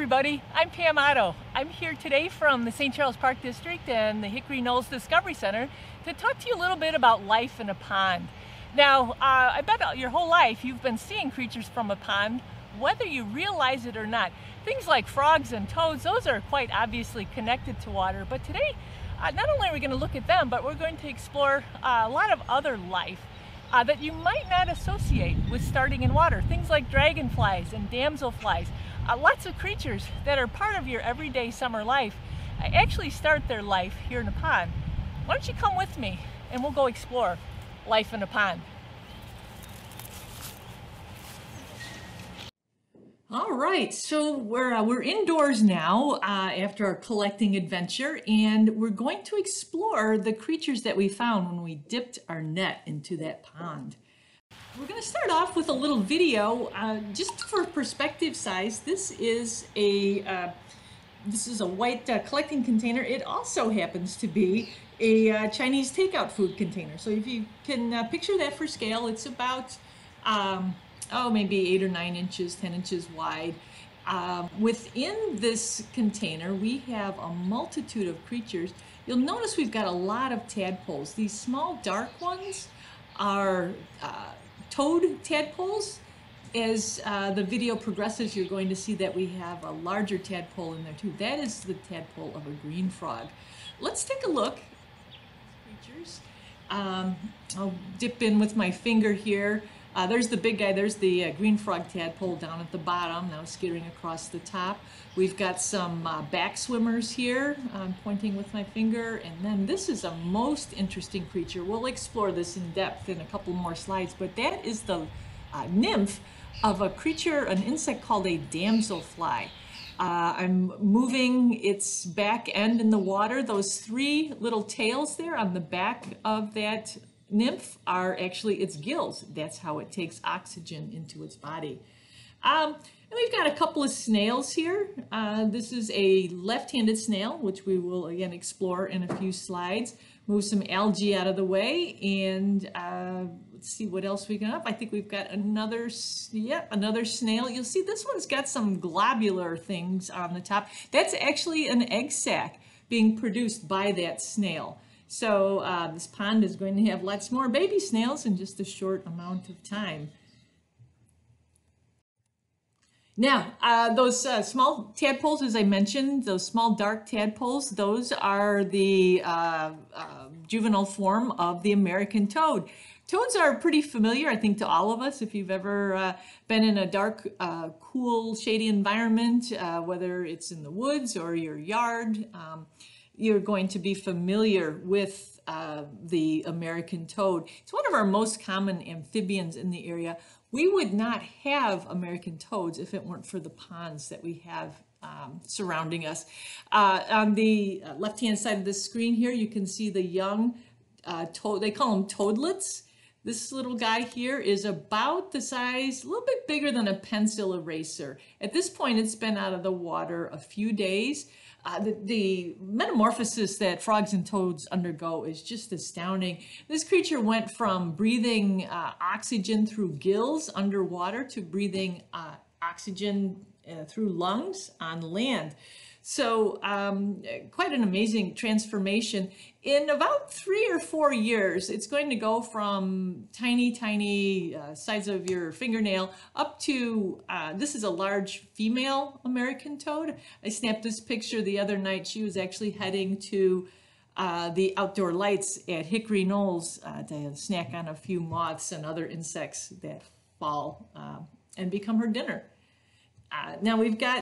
everybody. I'm Pam Otto. I'm here today from the St. Charles Park District and the Hickory Knolls Discovery Center to talk to you a little bit about life in a pond. Now, uh, I bet your whole life you've been seeing creatures from a pond, whether you realize it or not. Things like frogs and toads, those are quite obviously connected to water, but today, uh, not only are we going to look at them, but we're going to explore uh, a lot of other life uh, that you might not associate with starting in water. Things like dragonflies and damselflies uh, lots of creatures that are part of your everyday summer life uh, actually start their life here in a pond. Why don't you come with me and we'll go explore life in a pond. All right, so we're, uh, we're indoors now uh, after our collecting adventure, and we're going to explore the creatures that we found when we dipped our net into that pond. We're going to start off with a little video uh, just for perspective size. This is a uh, this is a white uh, collecting container. It also happens to be a uh, Chinese takeout food container. So if you can uh, picture that for scale, it's about um, oh maybe eight or nine inches, ten inches wide. Um, within this container, we have a multitude of creatures. You'll notice we've got a lot of tadpoles. These small dark ones are uh, toad tadpoles. As uh, the video progresses, you're going to see that we have a larger tadpole in there too. That is the tadpole of a green frog. Let's take a look. Creatures. Um, I'll dip in with my finger here. Uh, there's the big guy. There's the uh, green frog tadpole down at the bottom, now skittering across the top. We've got some uh, back swimmers here. I'm pointing with my finger. And then this is a most interesting creature. We'll explore this in depth in a couple more slides, but that is the uh, nymph of a creature, an insect called a damselfly. Uh, I'm moving its back end in the water. Those three little tails there on the back of that nymph are actually its gills. That's how it takes oxygen into its body. Um, and we've got a couple of snails here. Uh, this is a left-handed snail, which we will again explore in a few slides. Move some algae out of the way and uh, let's see what else we got. Up. I think we've got another, yep, another snail. You'll see this one's got some globular things on the top. That's actually an egg sac being produced by that snail. So uh, this pond is going to have lots more baby snails in just a short amount of time. Now, uh, those uh, small tadpoles, as I mentioned, those small dark tadpoles, those are the uh, uh juvenile form of the American toad. Toads are pretty familiar, I think, to all of us. If you've ever uh, been in a dark, uh, cool, shady environment, whether it's in the woods or your yard, um, you're going to be familiar with uh, the American toad. It's one of our most common amphibians in the area. We would not have American toads if it weren't for the ponds that we have um, surrounding us. Uh, on the uh, left-hand side of the screen here, you can see the young uh, toad, they call them toadlets. This little guy here is about the size, a little bit bigger than a pencil eraser. At this point, it's been out of the water a few days. Uh, the, the, metamorphosis that frogs and toads undergo is just astounding. This creature went from breathing uh, oxygen through gills underwater to breathing uh, oxygen uh, through lungs on land. So um, quite an amazing transformation. In about three or four years, it's going to go from tiny, tiny uh, size of your fingernail up to, uh, this is a large female American toad. I snapped this picture the other night. She was actually heading to uh, the outdoor lights at Hickory Knolls uh, to snack on a few moths and other insects that fall uh, and become her dinner. Uh, now we've got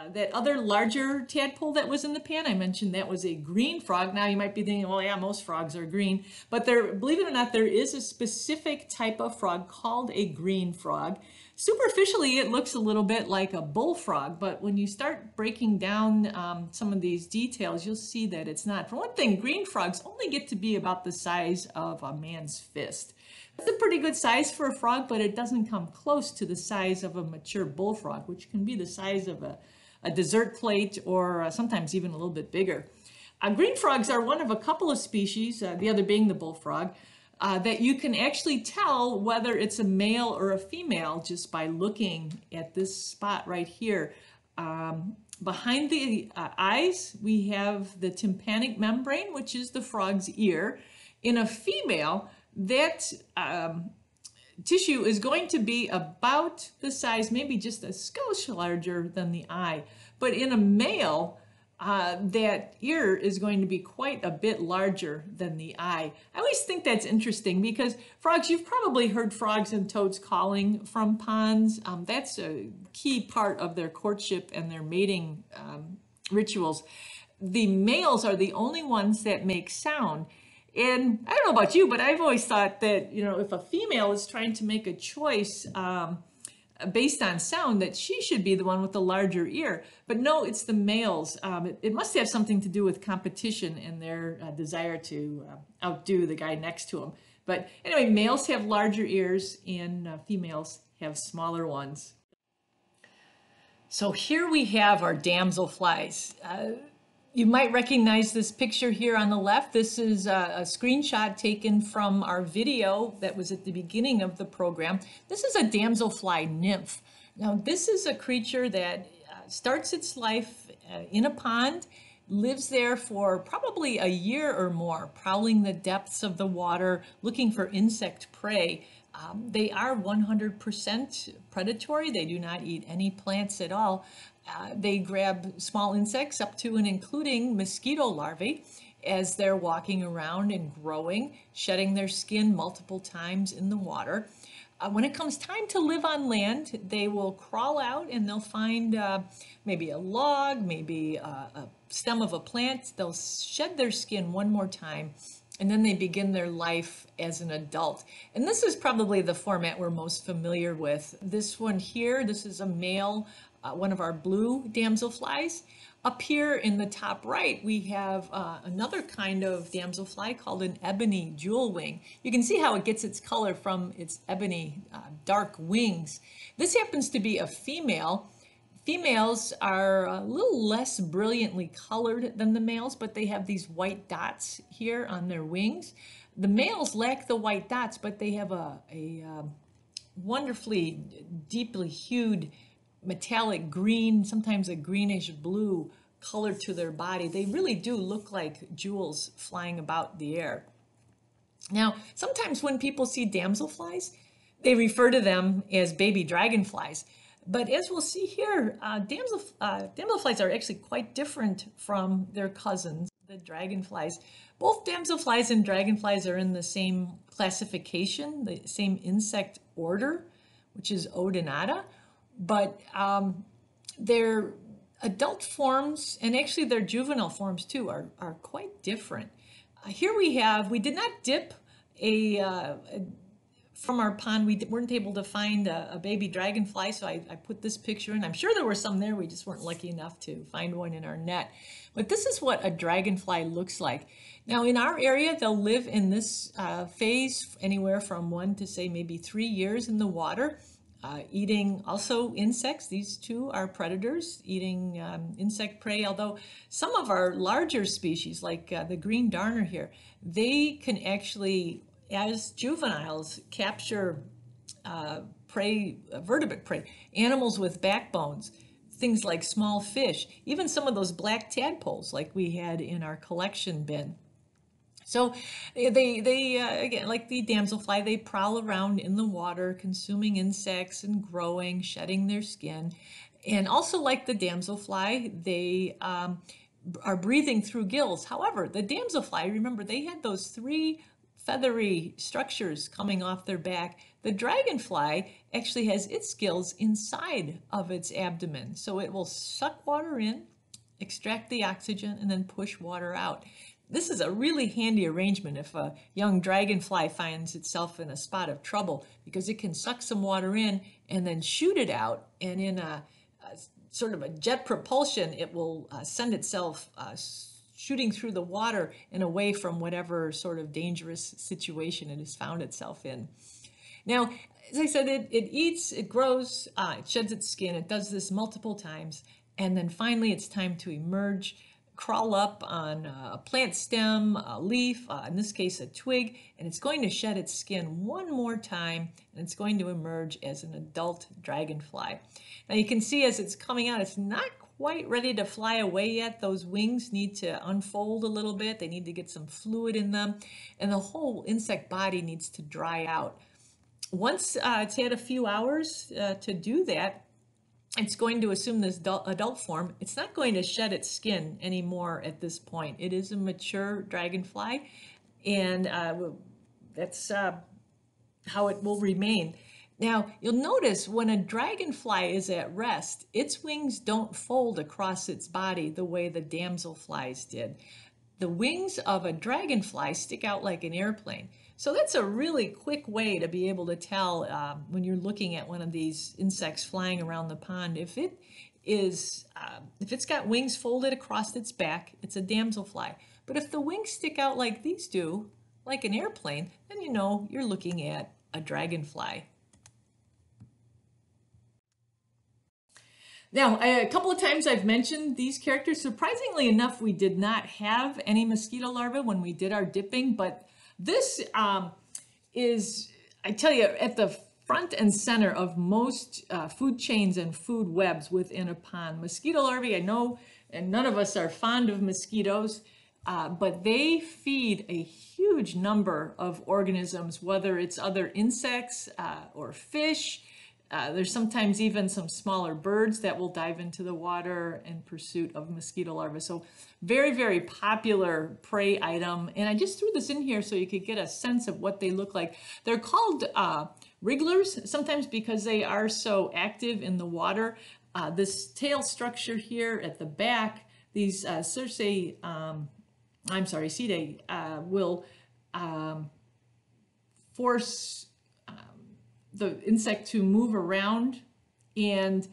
uh, that other larger tadpole that was in the pan, I mentioned that was a green frog. Now you might be thinking, well, yeah, most frogs are green. But there, believe it or not, there is a specific type of frog called a green frog. Superficially, it looks a little bit like a bullfrog, but when you start breaking down um, some of these details, you'll see that it's not. For one thing, green frogs only get to be about the size of a man's fist. It's a pretty good size for a frog, but it doesn't come close to the size of a mature bullfrog, which can be the size of a a dessert plate, or uh, sometimes even a little bit bigger. Uh, green frogs are one of a couple of species, uh, the other being the bullfrog, uh, that you can actually tell whether it's a male or a female just by looking at this spot right here. Um, behind the uh, eyes, we have the tympanic membrane, which is the frog's ear. In a female, that um, tissue is going to be about the size, maybe just a skosh larger than the eye. But in a male, uh, that ear is going to be quite a bit larger than the eye. I always think that's interesting because frogs, you've probably heard frogs and toads calling from ponds. Um, that's a key part of their courtship and their mating um, rituals. The males are the only ones that make sound. And I don't know about you, but I've always thought that, you know, if a female is trying to make a choice, um, based on sound that she should be the one with the larger ear. But no, it's the males. Um, it, it, must have something to do with competition and their uh, desire to uh, outdo the guy next to them. But anyway, males have larger ears and uh, females have smaller ones. So here we have our damselflies. Uh, you might recognize this picture here on the left. This is a, a, screenshot taken from our video that was at the beginning of the program. This is a damselfly nymph. Now, this is a creature that uh, starts its life uh, in a pond, lives there for probably a year or more, prowling the depths of the water, looking for insect prey. Um, they are 100% predatory. They do not eat any plants at all. Uh, they grab small insects up to and including mosquito larvae as they're walking around and growing, shedding their skin multiple times in the water. Uh, when it comes time to live on land, they will crawl out and they'll find uh, maybe a log, maybe a, a stem of a plant. They'll shed their skin one more time and then they begin their life as an adult. And this is probably the format we're most familiar with. This one here, this is a male uh, one of our blue damselflies. Up here in the top right, we have uh, another kind of damselfly called an ebony jewel wing. You can see how it gets its color from its ebony uh, dark wings. This happens to be a female. Females are a little less brilliantly colored than the males, but they have these white dots here on their wings. The males lack the white dots, but they have a, a um, wonderfully deeply hued metallic green, sometimes a greenish blue color to their body. They really do look like jewels flying about the air. Now, sometimes when people see damselflies, they refer to them as baby dragonflies. But as we'll see here, uh, uh, damselflies are actually quite different from their cousins, the dragonflies. Both damselflies and dragonflies are in the same classification, the same insect order, which is Odonata, but um, their adult forms and actually their juvenile forms too are, are quite different. Uh, here we have, we did not dip a, uh, a from our pond, we weren't able to find a, a baby dragonfly, so I, I, put this picture in. I'm sure there were some there, we just weren't lucky enough to find one in our net. But this is what a dragonfly looks like. Now in our area, they'll live in this uh, phase anywhere from one to say maybe three years in the water uh, eating also insects. These two are predators, eating um, insect prey, although some of our larger species, like uh, the green darner here, they can actually, as juveniles, capture uh, prey, vertebrate prey, animals with backbones, things like small fish, even some of those black tadpoles like we had in our collection bin. So they, they uh, again, like the damselfly, they prowl around in the water, consuming insects and growing, shedding their skin. And also like the damselfly, they um, are breathing through gills. However, the damselfly, remember, they had those three feathery structures coming off their back. The dragonfly actually has its gills inside of its abdomen. So it will suck water in, extract the oxygen, and then push water out. This is a really handy arrangement if a young dragonfly finds itself in a spot of trouble because it can suck some water in and then shoot it out and in a, a sort of a jet propulsion it will uh, send itself uh, shooting through the water and away from whatever sort of dangerous situation it has found itself in. Now, as I said, it, it eats, it grows, uh, it sheds its skin, it does this multiple times, and then finally it's time to emerge crawl up on a plant stem, a leaf, uh, in this case a twig, and it's going to shed its skin one more time and it's going to emerge as an adult dragonfly. Now you can see as it's coming out, it's not quite ready to fly away yet. Those wings need to unfold a little bit. They need to get some fluid in them. And the whole insect body needs to dry out. Once uh, it's had a few hours uh, to do that, it's going to assume this adult, form. It's not going to shed its skin anymore at this point. It is a mature dragonfly, and uh, that's uh, how it will remain. Now, you'll notice when a dragonfly is at rest, its wings don't fold across its body the way the damselflies did. The wings of a dragonfly stick out like an airplane. So that's a really quick way to be able to tell um, when you're looking at one of these insects flying around the pond. If it is, uh, if it's got wings folded across its back, it's a damselfly. But if the wings stick out like these do, like an airplane, then you know you're looking at a dragonfly. Now, a couple of times I've mentioned these characters. Surprisingly enough, we did not have any mosquito larvae when we did our dipping, but this um, is, I tell you, at the front and center of most uh, food chains and food webs within a pond. Mosquito larvae, I know, and none of us are fond of mosquitoes, uh, but they feed a huge number of organisms, whether it's other insects uh, or fish, uh, there's sometimes even some smaller birds that will dive into the water in pursuit of mosquito larvae. So very, very popular prey item. And I just threw this in here so you could get a sense of what they look like. They're called uh, wrigglers, sometimes because they are so active in the water. Uh, this tail structure here at the back, these uh, cerci, um, I'm sorry, setae, uh, will um, force the insect to move around. And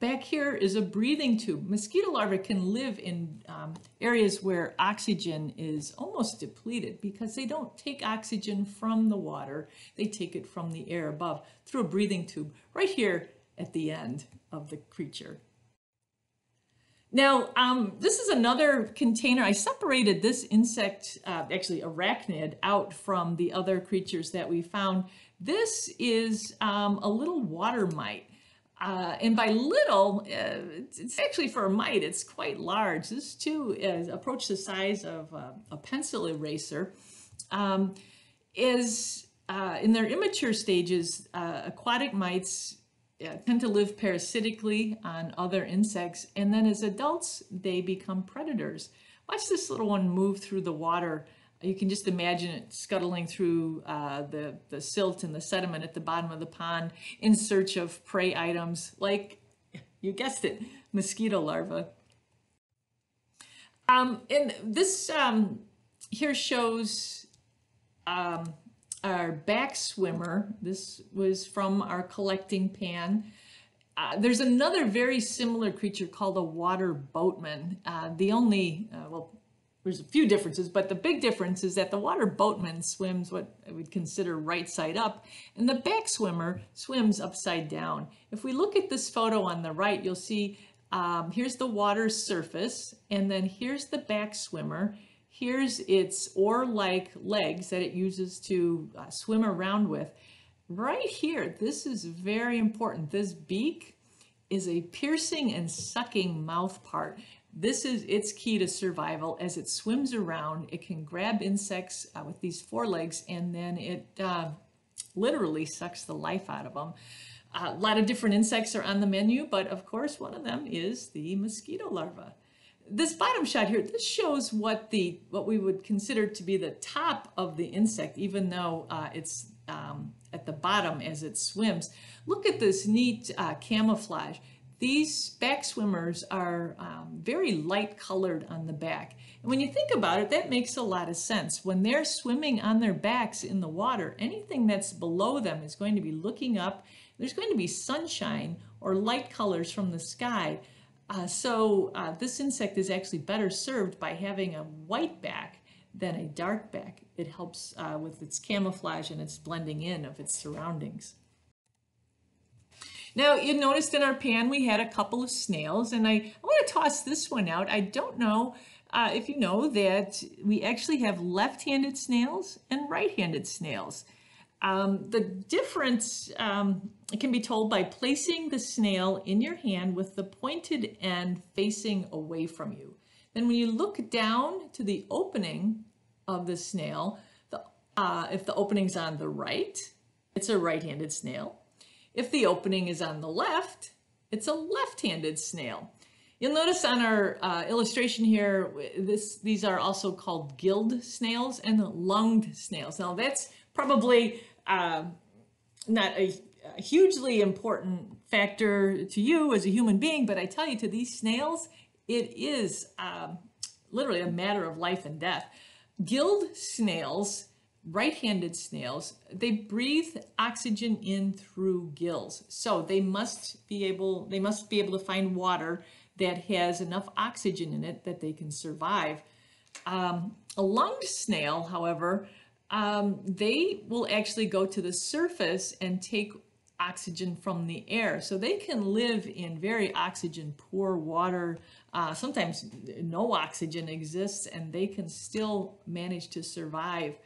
back here is a breathing tube. Mosquito larvae can live in um, areas where oxygen is almost depleted because they don't take oxygen from the water. They take it from the air above through a breathing tube right here at the end of the creature. Now, um, this is another container. I separated this insect, uh, actually arachnid, out from the other creatures that we found this is um, a little water mite. Uh, and by little, uh, it's actually for a mite, it's quite large. This too is approach the size of a, a pencil eraser. Um, is uh, in their immature stages, uh, aquatic mites uh, tend to live parasitically on other insects, and then as adults, they become predators. Watch this little one move through the water you can just imagine it scuttling through uh, the, the silt and the sediment at the bottom of the pond in search of prey items like, you guessed it, mosquito larvae. Um, and this um, here shows um, our back swimmer. This was from our collecting pan. Uh, there's another very similar creature called a water boatman. Uh, the only, uh, well, there's a few differences, but the big difference is that the water boatman swims what I would consider right side up, and the back swimmer swims upside down. If we look at this photo on the right, you'll see um, here's the water's surface, and then here's the back swimmer. Here's its oar-like legs that it uses to uh, swim around with. Right here, this is very important. This beak is a piercing and sucking mouth part. This is its key to survival. As it swims around, it can grab insects uh, with these forelegs and then it uh, literally sucks the life out of them. A lot of different insects are on the menu, but of course one of them is the mosquito larva. This bottom shot here, this shows what the what we would consider to be the top of the insect, even though uh, it's um, at the bottom as it swims. Look at this neat uh, camouflage. These back swimmers are um, very light colored on the back. And when you think about it, that makes a lot of sense. When they're swimming on their backs in the water, anything that's below them is going to be looking up. There's going to be sunshine or light colors from the sky. Uh, so uh, this insect is actually better served by having a white back than a dark back. It helps uh, with its camouflage and its blending in of its surroundings. Now, you noticed in our pan we had a couple of snails, and I, I want to toss this one out. I don't know uh, if you know that we actually have left-handed snails and right-handed snails. Um, the difference um, can be told by placing the snail in your hand with the pointed end facing away from you. Then when you look down to the opening of the snail, the, uh, if the opening's on the right, it's a right-handed snail. If the opening is on the left, it's a left-handed snail. You'll notice on our uh, illustration here, this, these are also called gilled snails and lunged snails. Now that's probably uh, not a, a, hugely important factor to you as a human being, but I tell you to these snails, it is um, literally a matter of life and death. Gilled snails right-handed snails, they breathe oxygen in through gills. So they must be able, they must be able to find water that has enough oxygen in it that they can survive. Um, a lunged snail, however, um, they will actually go to the surface and take oxygen from the air. So they can live in very oxygen poor water. Uh, sometimes no oxygen exists and they can still manage to survive.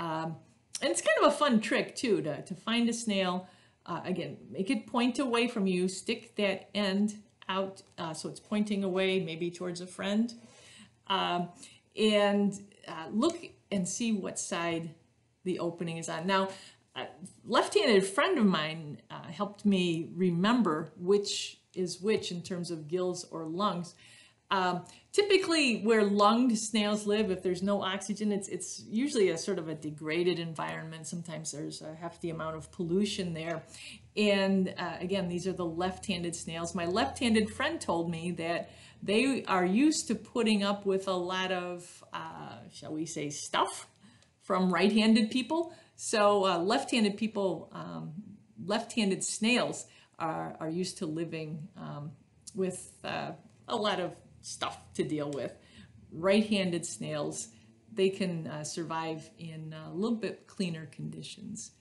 Um, and it's kind of a fun trick too, to, to find a snail. Uh, again, make it point away from you, stick that end out uh, so it's pointing away, maybe towards a friend. Um, and uh, look and see what side the opening is on. Now, a left-handed friend of mine uh, helped me remember which is which in terms of gills or lungs. Um, typically where lunged snails live, if there's no oxygen, it's, it's usually a sort of a degraded environment. Sometimes there's a hefty amount of pollution there. And uh, again, these are the left-handed snails. My left-handed friend told me that they are used to putting up with a lot of, uh, shall we say, stuff from right-handed people. So uh, left-handed people, um, left-handed snails are, are used to living um, with uh, a lot of stuff to deal with. Right-handed snails, they can uh, survive in a little bit cleaner conditions.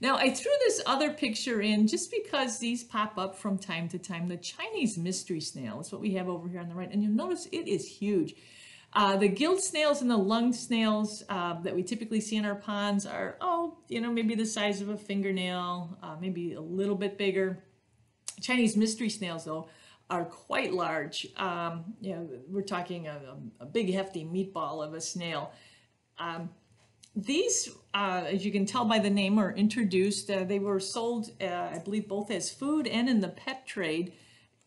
Now I threw this other picture in just because these pop up from time to time. The Chinese mystery snail is what we have over here on the right. And you'll notice it is huge. Uh, the gilled snails and the lung snails uh, that we typically see in our ponds are, oh, you know, maybe the size of a fingernail, uh, maybe a little bit bigger. Chinese mystery snails, though, are quite large. Um, you know, we're talking a, a, big hefty meatball of a snail. Um, these, uh, as you can tell by the name, are introduced. Uh, they were sold, uh, I believe, both as food and in the pet trade.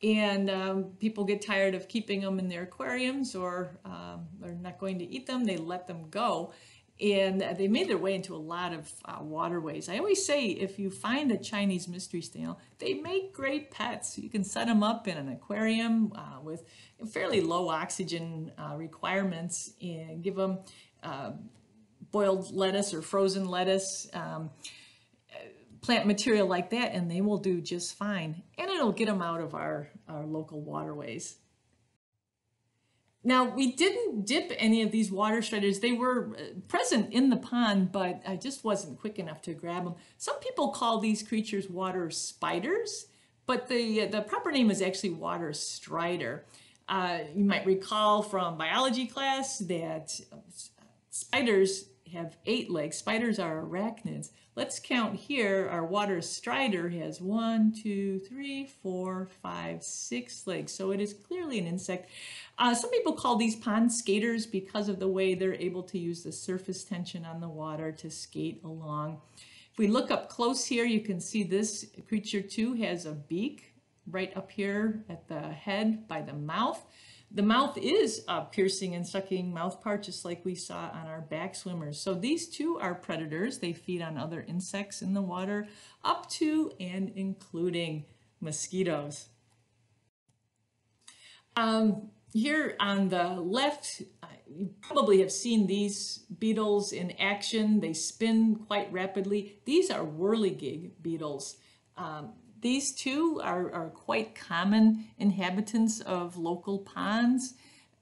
And um, people get tired of keeping them in their aquariums or um, are not going to eat them. They let them go and they made their way into a lot of uh, waterways. I always say if you find a Chinese mystery snail, they make great pets. You can set them up in an aquarium uh, with fairly low oxygen uh, requirements and give them uh, boiled lettuce or frozen lettuce, um, plant material like that, and they will do just fine. And it'll get them out of our, our local waterways. Now, we didn't dip any of these water striders. They were uh, present in the pond, but I just wasn't quick enough to grab them. Some people call these creatures water spiders, but the, uh, the proper name is actually water strider. Uh, you might recall from biology class that uh, spiders have eight legs. Spiders are arachnids. Let's count here. Our water strider has one, two, three, four, five, six legs. So it is clearly an insect. Uh, some people call these pond skaters because of the way they're able to use the surface tension on the water to skate along. If we look up close here, you can see this creature too has a beak right up here at the head by the mouth. The mouth is a piercing and sucking mouth part, just like we saw on our back swimmers. So these two are predators. They feed on other insects in the water, up to and including mosquitoes. Um, here on the left, uh, you probably have seen these beetles in action. They spin quite rapidly. These are whirligig beetles. Um, these two are, are quite common inhabitants of local ponds.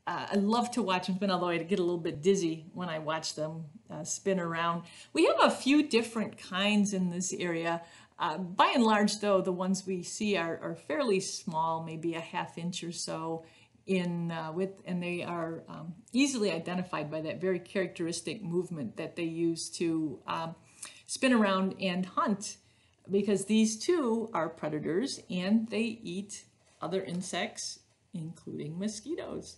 Uh, I love to watch them spin, although I get a little bit dizzy when I watch them uh, spin around. We have a few different kinds in this area. Uh, by and large, though, the ones we see are, are fairly small, maybe a half inch or so in uh, width, and they are um, easily identified by that very characteristic movement that they use to um, spin around and hunt because these two are predators and they eat other insects, including mosquitoes.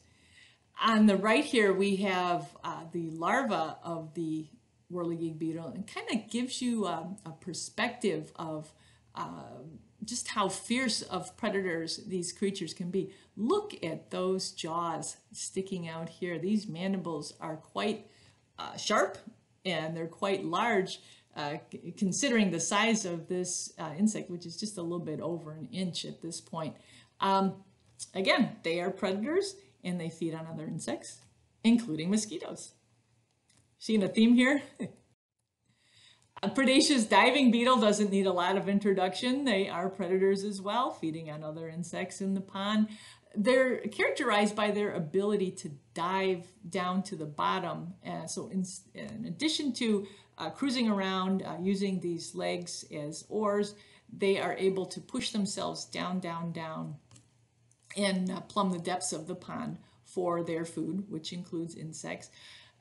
On the right here, we have uh, the larva of the whirligig beetle and kind of gives you um, a perspective of uh, just how fierce of predators these creatures can be. Look at those jaws sticking out here. These mandibles are quite uh, sharp and they're quite large uh, considering the size of this uh, insect, which is just a little bit over an inch at this point. Um, again, they are predators and they feed on other insects, including mosquitoes. Seeing a theme here? A predaceous diving beetle doesn't need a lot of introduction. They are predators as well, feeding on other insects in the pond. They're characterized by their ability to dive down to the bottom. Uh, so in, in, addition to uh, cruising around uh, using these legs as oars, they are able to push themselves down, down, down and uh, plumb the depths of the pond for their food, which includes insects.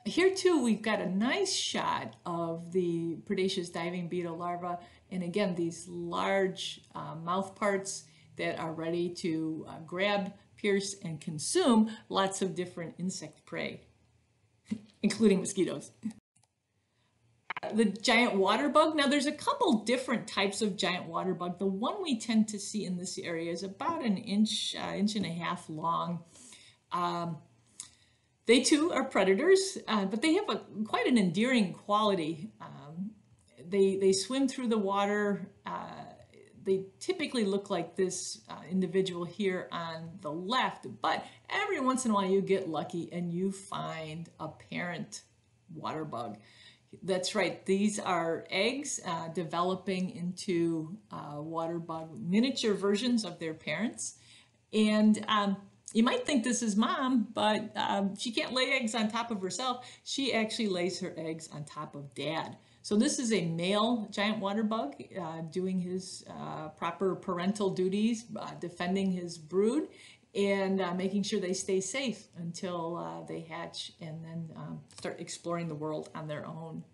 Here too, we've got a nice shot of the predaceous diving beetle larva. And again, these large uh, mouth parts that are ready to uh, grab, pierce, and consume lots of different insect prey, including mosquitoes. The giant water bug. Now there's a couple different types of giant water bug. The one we tend to see in this area is about an inch, uh, inch and a half long. Um, they too are predators, uh, but they have a, quite an endearing quality. Um, they, they swim through the water. Uh, they typically look like this uh, individual here on the left, but every once in a while you get lucky and you find a parent water bug. That's right, these are eggs uh, developing into uh, water bug miniature versions of their parents. And um, you might think this is mom, but um, she can't lay eggs on top of herself. She actually lays her eggs on top of dad. So this is a male giant water bug uh, doing his uh, proper parental duties, uh, defending his brood and uh, making sure they stay safe until uh, they hatch and then um, start exploring the world on their own.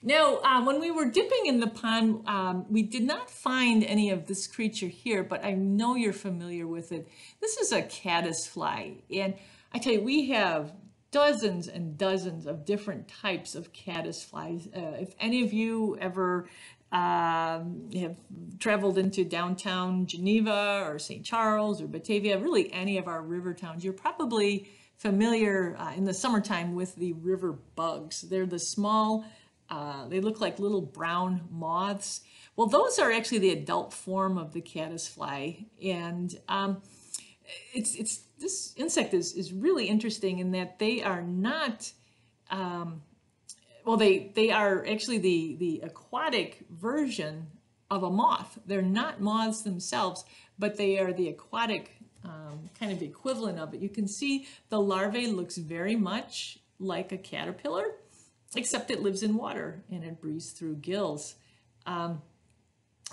Now, uh, when we were dipping in the pond, um, we did not find any of this creature here, but I know you're familiar with it. This is a caddisfly, and I tell you, we have dozens and dozens of different types of caddisflies. Uh, if any of you ever um, have traveled into downtown Geneva or St. Charles or Batavia, really any of our river towns, you're probably familiar uh, in the summertime with the river bugs. They're the small uh, they look like little brown moths. Well, those are actually the adult form of the caddisfly. And um, it's, it's, this insect is, is really interesting in that they are not, um, well, they, they are actually the, the aquatic version of a moth. They're not moths themselves, but they are the aquatic um, kind of equivalent of it. You can see the larvae looks very much like a caterpillar except it lives in water and it breathes through gills. Um,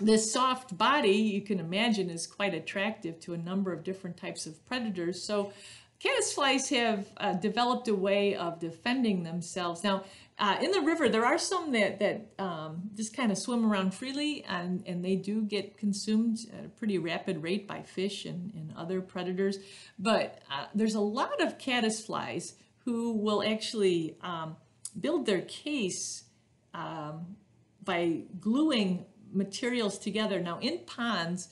this soft body, you can imagine, is quite attractive to a number of different types of predators. So caddisflies have uh, developed a way of defending themselves. Now, uh, in the river, there are some that, that um, just kind of swim around freely and, and they do get consumed at a pretty rapid rate by fish and, and other predators. But uh, there's a lot of caddisflies who will actually um, build their case um, by gluing materials together. Now in ponds,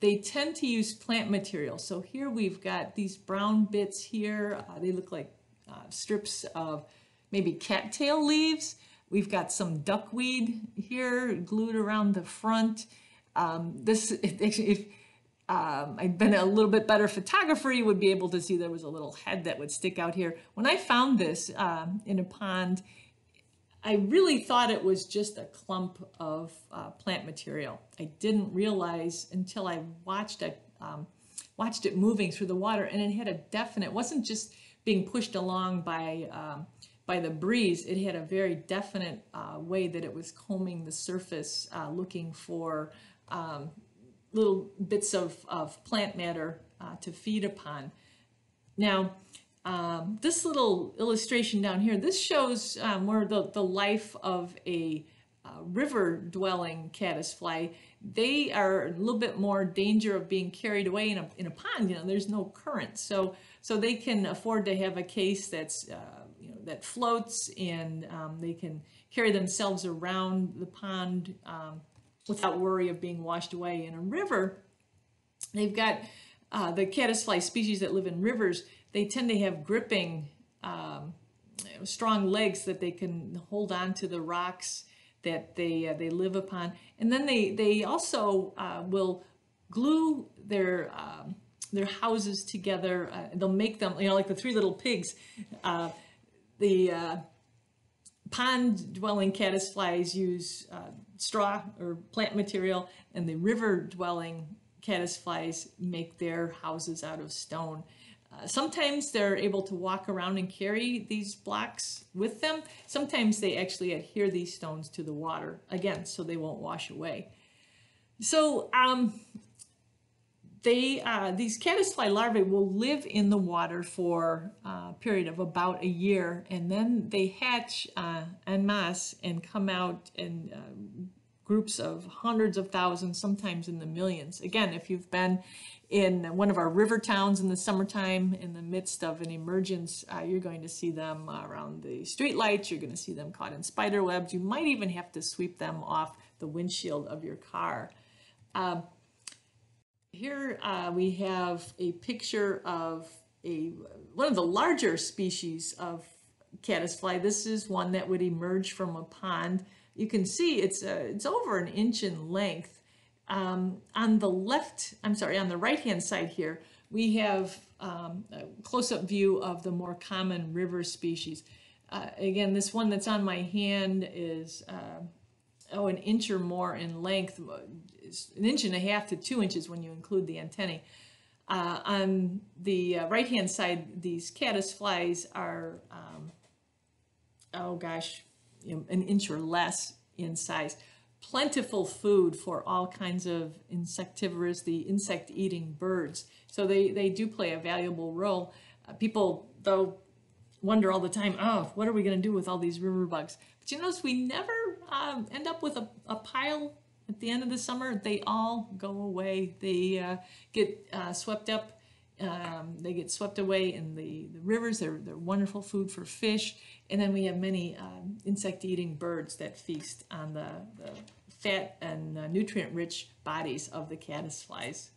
they tend to use plant material. So here we've got these brown bits here. Uh, they look like uh, strips of maybe cattail leaves. We've got some duckweed here glued around the front. Um, this, if um, I'd been a little bit better photographer, you would be able to see there was a little head that would stick out here. When I found this um, in a pond, I really thought it was just a clump of uh, plant material. I didn't realize until I watched it, um, watched it moving through the water, and it had a definite. wasn't just being pushed along by um, by the breeze. It had a very definite uh, way that it was combing the surface, uh, looking for um, little bits of, of plant matter uh, to feed upon. Now, um, this little illustration down here, this shows um, where the, the life of a uh, river dwelling caddisfly. They are a little bit more danger of being carried away in a, in a pond. You know, there's no current. So, so they can afford to have a case that's, uh, you know, that floats and um, they can carry themselves around the pond um, without worry of being washed away. In a river, they've got uh, the caddisfly species that live in rivers, they tend to have gripping, um, strong legs that they can hold on to the rocks that they uh, they live upon, and then they they also uh, will glue their um, their houses together. Uh, they'll make them, you know, like the three little pigs. Uh, the uh, pond dwelling caddisflies use uh, straw or plant material, and the river dwelling caddisflies make their houses out of stone. Uh, sometimes they're able to walk around and carry these blocks with them. Sometimes they actually adhere these stones to the water, again, so they won't wash away. So um, they, uh, these caddisfly larvae will live in the water for a period of about a year, and then they hatch uh, en masse and come out in uh, groups of hundreds of thousands, sometimes in the millions. Again, if you've been in one of our river towns in the summertime in the midst of an emergence, uh, you're going to see them around the streetlights. You're going to see them caught in spider webs. You might even have to sweep them off the windshield of your car. Uh, here we have a picture of a one of the larger species of caddisfly. This is one that would emerge from a pond. You can see it's uh, it's over an inch in length um, on the left, I'm sorry, on the right-hand side here, we have um, a close-up view of the more common river species. Uh, again, this one that's on my hand is, uh, oh, an inch or more in length, an inch and a half to two inches when you include the antennae. Uh, on the uh, right-hand side, these caddisflies are, um, oh gosh, you know, an inch or less in size plentiful food for all kinds of insectivorous, the insect-eating birds. So they, they do play a valuable role. Uh, people, though, wonder all the time, oh, what are we going to do with all these river bugs? But you notice we never um, end up with a, a pile at the end of the summer. They all go away. They uh, get uh, swept up um, they get swept away in the, the rivers. They're, they're wonderful food for fish. And then we have many um, insect-eating birds that feast on the, the fat and uh, nutrient-rich bodies of the caddisflies.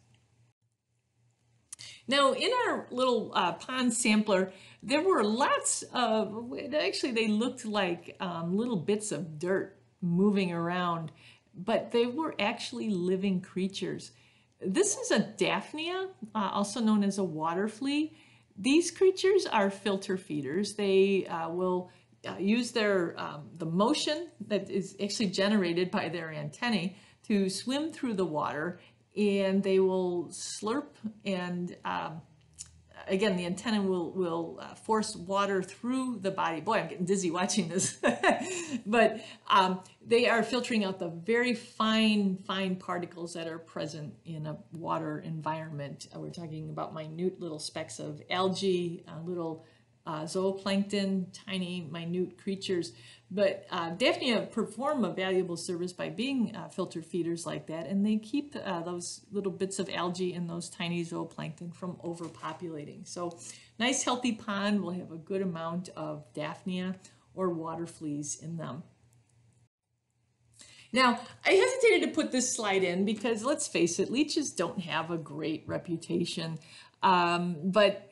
Now, in our little uh, pond sampler, there were lots of, actually they looked like um, little bits of dirt moving around, but they were actually living creatures. This is a Daphnia, uh, also known as a water flea. These creatures are filter feeders. They uh, will uh, use their um, the motion that is actually generated by their antennae to swim through the water and they will slurp and um, again, the antenna will, will uh, force water through the body. Boy, I'm getting dizzy watching this. but um, they are filtering out the very fine, fine particles that are present in a water environment. Uh, we're talking about minute little specks of algae, uh, little uh, zooplankton, tiny, minute creatures. But uh, Daphnia perform a valuable service by being uh, filter feeders like that, and they keep uh, those little bits of algae and those tiny zooplankton from overpopulating. So nice healthy pond will have a good amount of Daphnia or water fleas in them. Now, I hesitated to put this slide in because let's face it, leeches don't have a great reputation. Um, but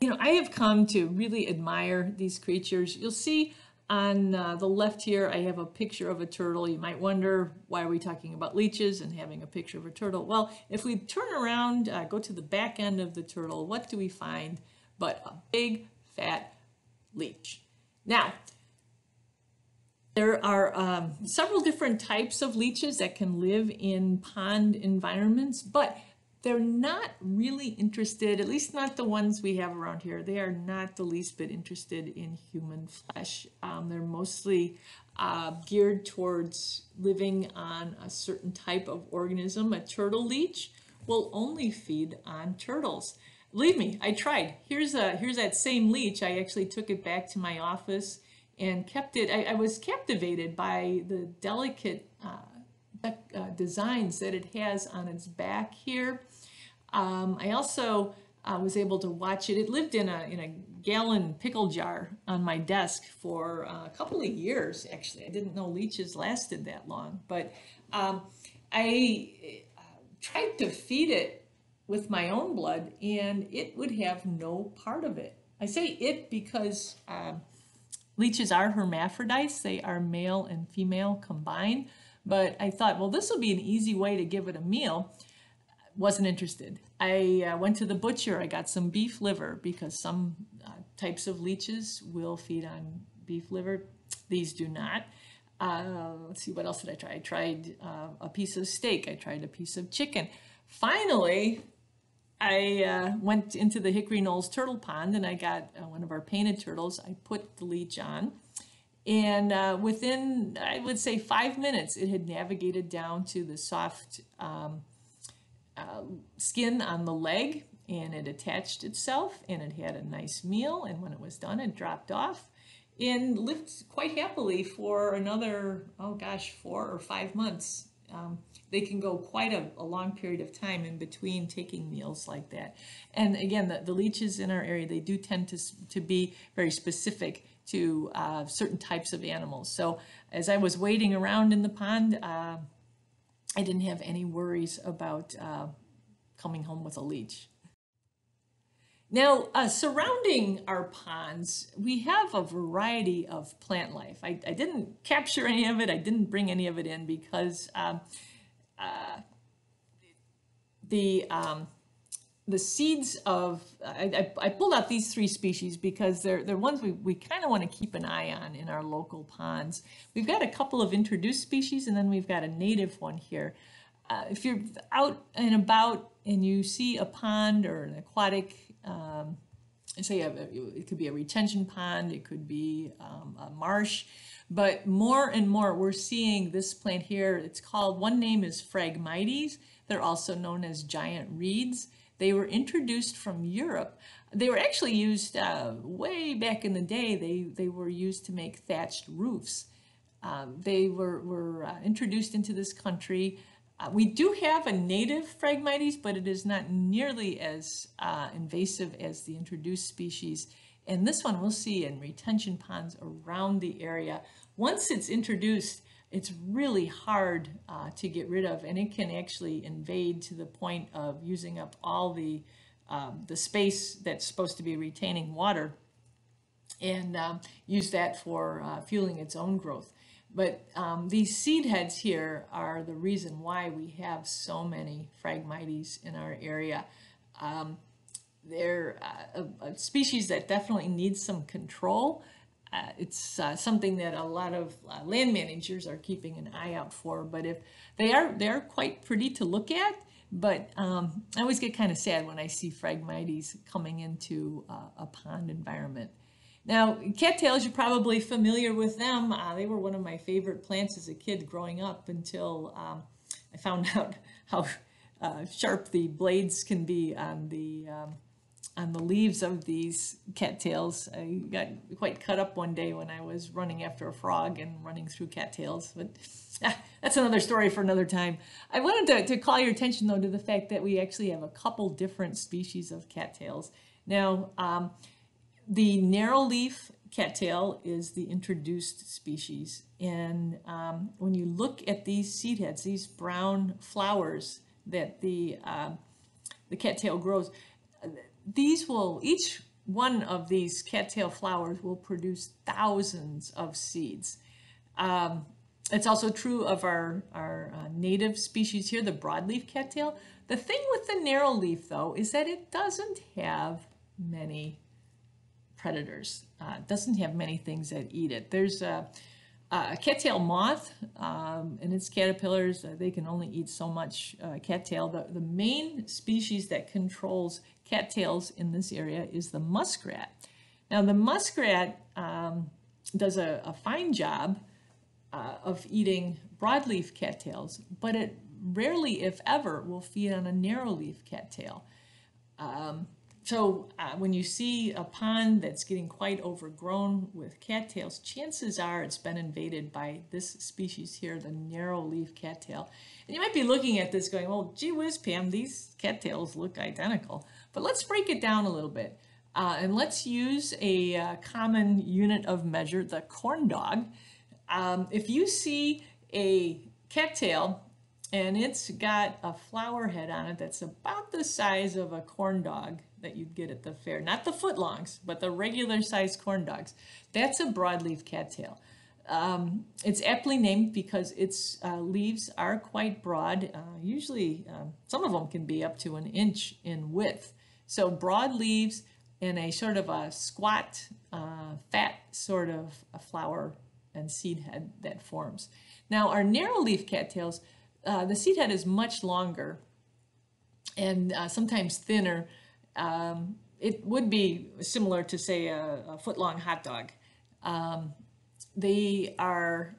you know, I have come to really admire these creatures. You'll see on uh, the left here, I have a picture of a turtle. You might wonder, why are we talking about leeches and having a picture of a turtle? Well, if we turn around, uh, go to the back end of the turtle, what do we find but a big, fat leech? Now, there are um, several different types of leeches that can live in pond environments, but they're not really interested, at least not the ones we have around here, they are not the least bit interested in human flesh. Um, they're mostly uh, geared towards living on a certain type of organism. A turtle leech will only feed on turtles. believe me, I tried. Here's a here's that same leech. I actually took it back to my office and kept it. I, I was captivated by the delicate uh, uh, designs that it has on its back here. Um, I also uh, was able to watch it. It lived in a in a gallon pickle jar on my desk for uh, a couple of years. Actually, I didn't know leeches lasted that long, but um, I uh, tried to feed it with my own blood, and it would have no part of it. I say it because um, leeches are hermaphrodites; they are male and female combined. But I thought, well, this will be an easy way to give it a meal wasn't interested. I uh, went to the butcher. I got some beef liver because some uh, types of leeches will feed on beef liver. These do not. Uh, let's see, what else did I try? I tried uh, a piece of steak. I tried a piece of chicken. Finally, I uh, went into the Hickory Knolls turtle pond and I got uh, one of our painted turtles. I put the leech on. And within, I would say, five minutes, it had navigated down to the soft um, uh, skin on the leg and it attached itself and it had a nice meal and when it was done it dropped off and lived quite happily for another oh gosh four or five months. Um, they can go quite a, a, long period of time in between taking meals like that. And again the, the leeches in our area they do tend to, to be very specific to uh, certain types of animals. So as i was waiting around in the pond uh, I didn't have any worries about uh, coming home with a leech. Now, uh, surrounding our ponds, we have a variety of plant life. I, I, didn't capture any of it. I didn't bring any of it in because um, uh, the um, the seeds of, I, I, pulled out these three species because they're, they're ones we, we kind of want to keep an eye on in our local ponds. We've got a couple of introduced species and then we've got a native one here. Uh, if you're out and about and you see a pond or an aquatic, um, say a, it could be a retention pond, it could be um, a marsh, but more and more we're seeing this plant here. It's called, one name is Phragmites. They're also known as giant reeds. They were introduced from Europe. They were actually used uh, way back in the day. They, they were used to make thatched roofs. Um, they were, were uh, introduced into this country. Uh, we do have a native Phragmites, but it is not nearly as uh, invasive as the introduced species. And this one we'll see in retention ponds around the area. Once it's introduced, it's really hard uh, to get rid of and it can actually invade to the point of using up all the um, the space that's supposed to be retaining water and um, use that for uh, fueling its own growth. But um, these seed heads here are the reason why we have so many Phragmites in our area. Um, they're uh, a, a, species that definitely needs some control uh, it's uh, something that a lot of uh, land managers are keeping an eye out for. But if they are, they're quite pretty to look at. But um, I always get kind of sad when I see Phragmites coming into uh, a pond environment. Now, cattails, you're probably familiar with them. Uh, they were one of my favorite plants as a kid growing up until um, I found out how uh, sharp the blades can be on the um, on the leaves of these cattails. I got quite cut up one day when I was running after a frog and running through cattails, but that's another story for another time. I wanted to, to call your attention though to the fact that we actually have a couple different species of cattails. Now, um, the narrow leaf cattail is the introduced species. And um, when you look at these seed heads, these brown flowers that the, uh, the cattail grows, these will, each one of these cattail flowers will produce thousands of seeds. Um, it's also true of our, our uh, native species here, the broadleaf cattail. The thing with the narrow leaf, though, is that it doesn't have many predators. Uh, doesn't have many things that eat it. There's a, a cattail moth um, and its caterpillars. Uh, they can only eat so much uh, cattail. The, the main species that controls cattails in this area is the muskrat. Now the muskrat um, does a, a, fine job uh, of eating broadleaf cattails, but it rarely, if ever, will feed on a narrowleaf cattail. Um, so uh, when you see a pond that's getting quite overgrown with cattails, chances are it's been invaded by this species here, the narrow-leaf cattail. And you might be looking at this going, well, gee whiz, Pam, these cattails look identical. But let's break it down a little bit. Uh, and let's use a uh, common unit of measure, the corn dog. Um, if you see a cattail and it's got a flower head on it that's about the size of a corn dog, that you'd get at the fair. Not the footlongs, but the regular sized corn dogs. That's a broadleaf cattail. Um, it's aptly named because its uh, leaves are quite broad. Uh, usually, um, some of them can be up to an inch in width. So broad leaves and a sort of a squat, uh, fat sort of a flower and seed head that forms. Now, our narrow leaf cattails, uh, the seed head is much longer and uh, sometimes thinner um, it would be similar to, say, a, a foot-long hot dog. Um, they are,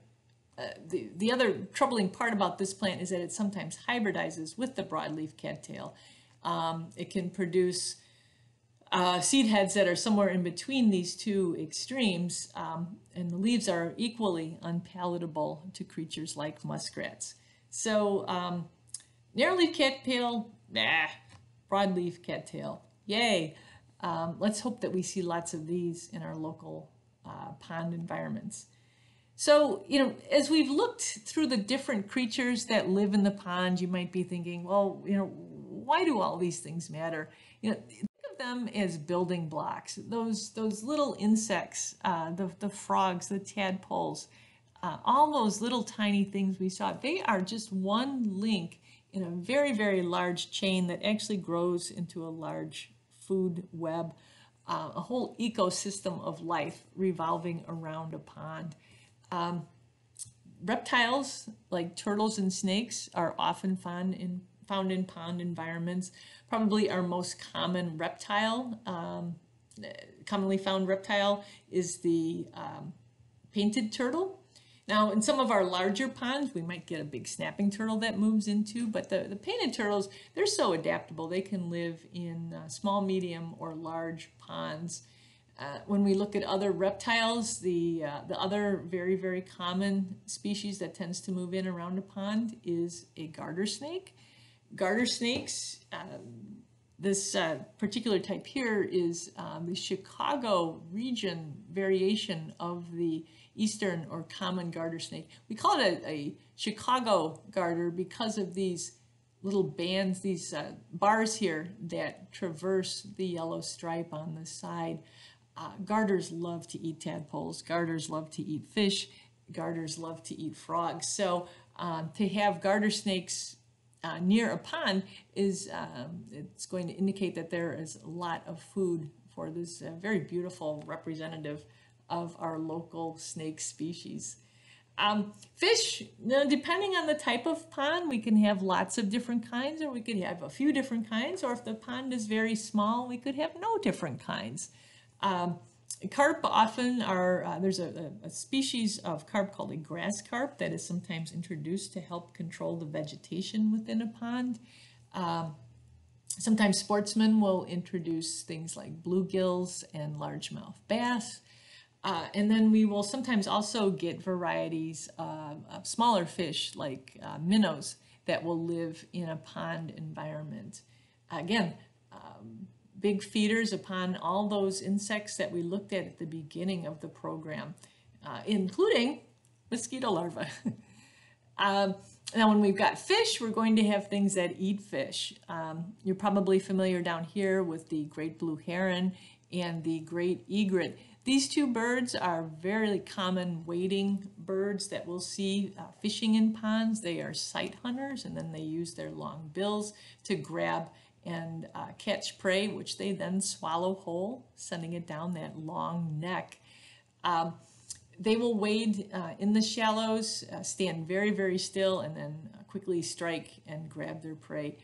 uh, the, the other troubling part about this plant is that it sometimes hybridizes with the broadleaf cattail. Um, it can produce uh, seed heads that are somewhere in between these two extremes, um, and the leaves are equally unpalatable to creatures like muskrats. So um, narrowleaf cattail, nah, broadleaf cattail, Yay. Um, let's hope that we see lots of these in our local uh, pond environments. So, you know, as we've looked through the different creatures that live in the pond, you might be thinking, well, you know, why do all these things matter? You know, think of them as building blocks. Those those little insects, uh, the, the frogs, the tadpoles, uh, all those little tiny things we saw, they are just one link in a very, very large chain that actually grows into a large food web, uh, a whole ecosystem of life revolving around a pond. Um, reptiles like turtles and snakes are often found in, found in pond environments. Probably our most common reptile, um, commonly found reptile is the um, painted turtle. Now, in some of our larger ponds, we might get a big snapping turtle that moves into, but the, the painted turtles, they're so adaptable. They can live in uh, small, medium, or large ponds. Uh, when we look at other reptiles, the, uh, the other very, very common species that tends to move in around a pond is a garter snake. Garter snakes, um, this uh, particular type here is um, the Chicago region variation of the eastern or common garter snake. We call it a, a Chicago garter because of these little bands, these uh, bars here that traverse the yellow stripe on the side. Uh, garters love to eat tadpoles. Garters love to eat fish. Garters love to eat frogs. So um, to have garter snakes uh, near a pond is um, it's going to indicate that there is a lot of food for this uh, very beautiful representative of our local snake species. Um, fish, depending on the type of pond, we can have lots of different kinds, or we could have a few different kinds, or if the pond is very small, we could have no different kinds. Um, carp often are, uh, there's a, a, species of carp called a grass carp that is sometimes introduced to help control the vegetation within a pond. Um, sometimes sportsmen will introduce things like bluegills and largemouth bass. Uh, and then we will sometimes also get varieties of, of smaller fish like uh, minnows that will live in a pond environment. Again, um, big feeders upon all those insects that we looked at at the beginning of the program, uh, including mosquito larvae. um, now, when we've got fish, we're going to have things that eat fish. Um, you're probably familiar down here with the great blue heron and the great egret. These two birds are very common wading birds that we'll see uh, fishing in ponds. They are sight hunters and then they use their long bills to grab and uh, catch prey, which they then swallow whole, sending it down that long neck. Um, they will wade uh, in the shallows, uh, stand very, very still, and then quickly strike and grab their prey.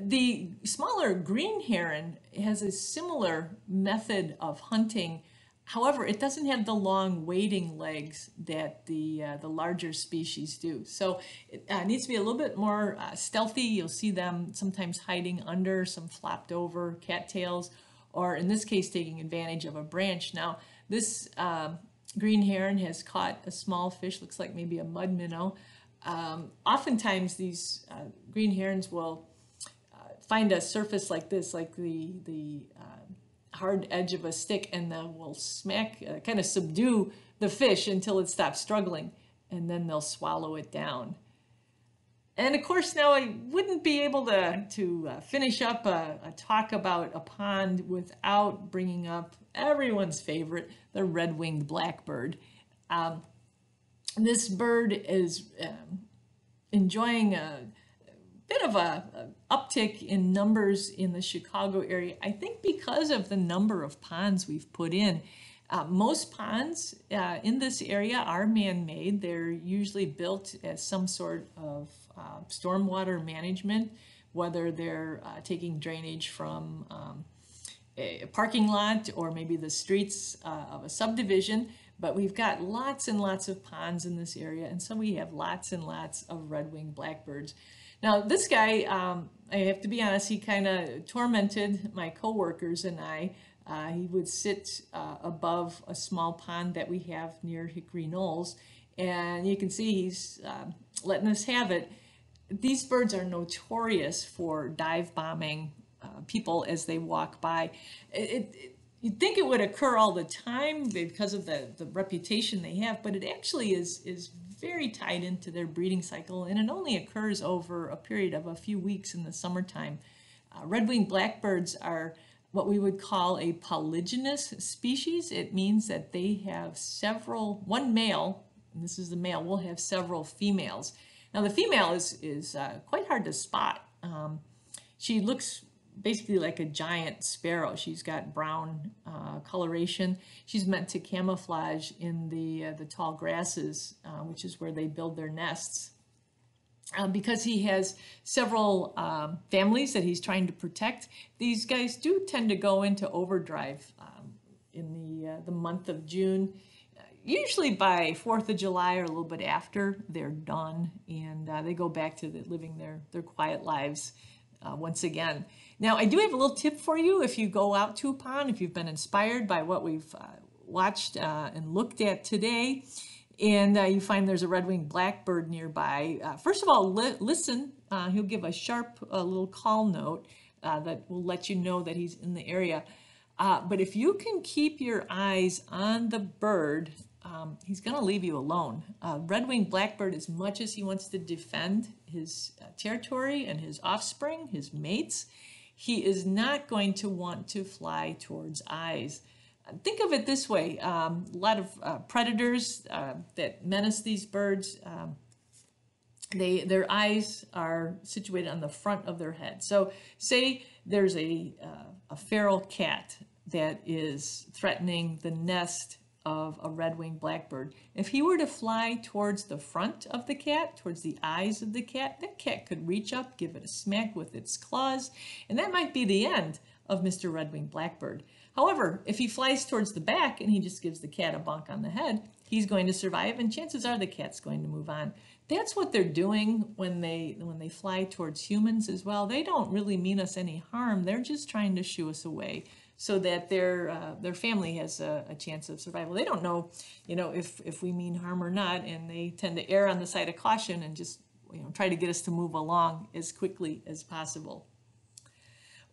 The smaller green heron has a similar method of hunting However, it doesn't have the long wading legs that the, uh, the larger species do. So it uh, needs to be a little bit more uh, stealthy. You'll see them sometimes hiding under some flopped over cattails or in this case, taking advantage of a branch. Now, this um, green heron has caught a small fish, looks like maybe a mud minnow. Um, oftentimes, these uh, green herons will uh, find a surface like this, like the the uh, hard edge of a stick, and then will smack, uh, kind of subdue the fish until it stops struggling, and then they'll swallow it down. And of course, now I wouldn't be able to, to uh, finish up a, a, talk about a pond without bringing up everyone's favorite, the red-winged blackbird. Um, this bird is um, enjoying a, bit of a, a, uptick in numbers in the Chicago area, I think because of the number of ponds we've put in. Uh, most ponds uh, in this area are man-made. They're usually built as some sort of uh, stormwater management, whether they're uh, taking drainage from um, a parking lot or maybe the streets uh, of a subdivision. But we've got lots and lots of ponds in this area, and so we have lots and lots of red-winged blackbirds. Now, this guy, um, I have to be honest, he kind of tormented my coworkers and I. Uh, he would sit uh, above a small pond that we have near Hickory Knolls, and you can see he's uh, letting us have it. These birds are notorious for dive bombing uh, people as they walk by. It, it, you'd think it would occur all the time because of the, the reputation they have, but it actually is, is very tied into their breeding cycle, and it only occurs over a period of a few weeks in the summertime. Uh, red-winged blackbirds are what we would call a polygynous species. It means that they have several, one male, this is the male, will have several females. Now the female is, is uh, quite hard to spot. Um, she looks basically like a giant sparrow. She's got brown uh, coloration. She's meant to camouflage in the, uh, the tall grasses, uh, which is where they build their nests. Um, because he has several um, families that he's trying to protect, these guys do tend to go into overdrive um, in the, uh, the month of June. usually by 4th of July or a little bit after, they're done and uh, they go back to the, living their, their quiet lives uh, once again. Now, I do have a little tip for you if you go out to a pond, if you've been inspired by what we've uh, watched uh, and looked at today and uh, you find there's a red-winged blackbird nearby, uh, first of all, li listen. Uh, he'll give a sharp uh, little call note that will let you know that he's in the area. But if you can keep your eyes on the bird, um, he's going to leave you alone. red-winged blackbird, as much as he wants to defend his territory and his offspring, his mates, he is not going to want to fly towards eyes. Think of it this way um, a lot of uh, predators uh, that menace these birds um, they their eyes are situated on the front of their head. So say there's a, uh, a feral cat that is threatening the nest of a red-winged blackbird if he were to fly towards the front of the cat towards the eyes of the cat that cat could reach up give it a smack with its claws and that might be the end of mr red-winged blackbird However, if he flies towards the back and he just gives the cat a bonk on the head, he's going to survive and chances are the cat's going to move on. That's what they're doing when they when they fly towards humans as well. They don't really mean us any harm. They're just trying to shoo us away so that their uh, their family has a, a, chance of survival. They don't know, you know, if if we mean harm or not, and they tend to err on the side of caution and just you know try to get us to move along as quickly as possible.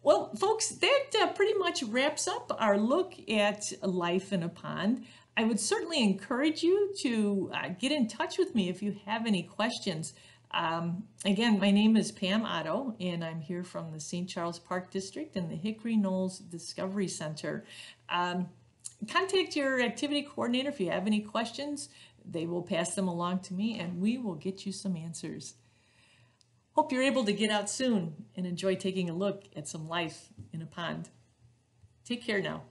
Well, folks, that uh, pretty much wraps up our look at life in a pond. I would certainly encourage you to uh, get in touch with me if you have any questions. Um, again, my name is Pam Otto, and I'm here from the St. Charles Park District and the Hickory Knolls Discovery Center. Um, contact your activity coordinator if you have any questions. They will pass them along to me, and we will get you some answers. Hope you're able to get out soon and enjoy taking a look at some life in a pond. Take care now.